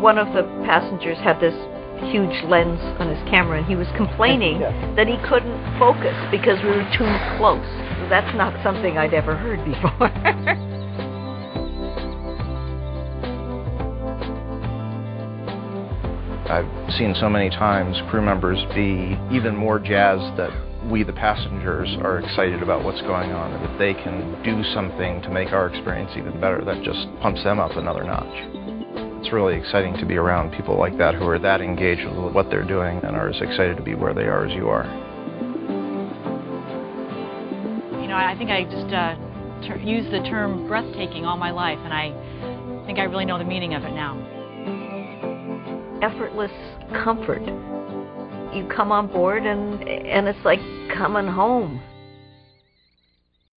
one of the passengers had this huge lens on his camera, and he was complaining Yeah. that he couldn't focus because we were too close. That's not something I'd ever heard before. I've seen so many times crew members be even more jazzed that we, the passengers, are excited about what's going on, and that they can do something to make our experience even better. That just pumps them up another notch. It's really exciting to be around people like that who are that engaged with what they're doing and are as excited to be where they are as you are. You know, I think I just uh, ter- used the term breathtaking all my life, and I think I really know the meaning of it now. Effortless comfort. You come on board, and and it's like coming home.